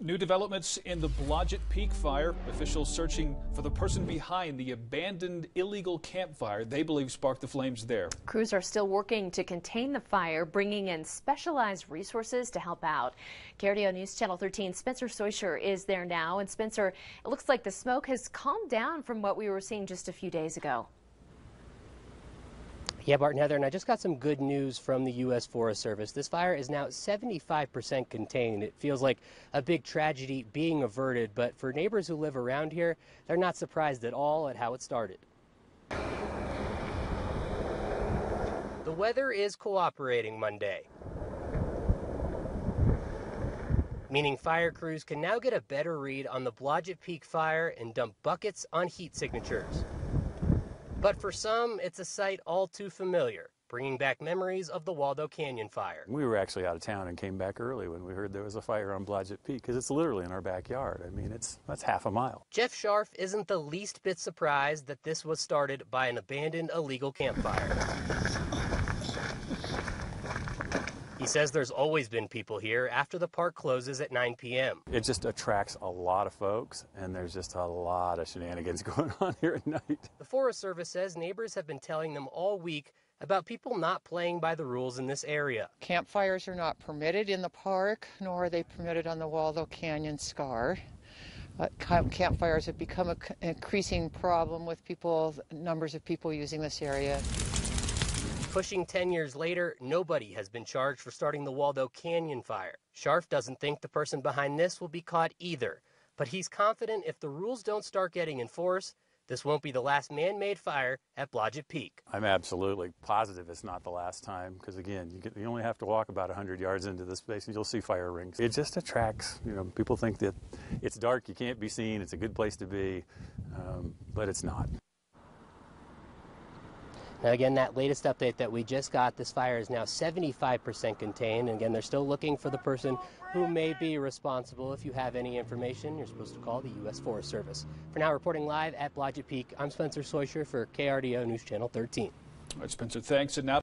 New developments in the Blodgett Peak fire. Officials searching for the person behind the abandoned illegal campfire they believe sparked the flames there. Crews are still working to contain the fire, bringing in specialized resources to help out. KRDO News Channel 13 Spencer Soicher is there now. And Spencer, it looks like the smoke has calmed down from what we were seeing just a few days ago. Yeah, Bart and Heather, and I just got some good news from the U.S. Forest Service. This fire is now 75% contained. It feels like a big tragedy being averted, but for neighbors who live around here, they're not surprised at all at how it started. The weather is cooperating Monday, meaning fire crews can now get a better read on the Blodgett Peak fire and dump buckets on heat signatures. But for some, it's a sight all too familiar, bringing back memories of the Waldo Canyon fire. We were actually out of town and came back early when we heard there was a fire on Blodgett Peak because it's literally in our backyard. I mean, it's that's half a mile. Jeff Scharf isn't the least bit surprised that this was started by an abandoned illegal campfire. He says there's always been people here after the park closes at 9 p.m. It just attracts a lot of folks, and there's just a lot of shenanigans going on here at night. The Forest Service says neighbors have been telling them all week about people not playing by the rules in this area. Campfires are not permitted in the park, nor are they permitted on the Waldo Canyon Scar. Uh, campfires have become an increasing problem with people, numbers of people using this area. Pushing 10 years later, nobody has been charged for starting the Waldo Canyon fire. Scharf doesn't think the person behind this will be caught either, but he's confident if the rules don't start getting enforced, this won't be the last man made fire at Blodgett Peak. I'm absolutely positive it's not the last time because, again, you, get, you, only have to walk about 100 yards into this space and you'll see fire rings. It just attracts, you know, people think that it's dark, you can't be seen, it's a good place to be, um, but it's not. Now, again, that latest update that we just got, this fire is now 75% contained. And again, they're still looking for the person who may be responsible. If you have any information, you're supposed to call the U.S. Forest Service. For now, reporting live at Blodgett Peak, I'm Spencer Soicher for KRDO News Channel 13. All right, Spencer, thanks. And now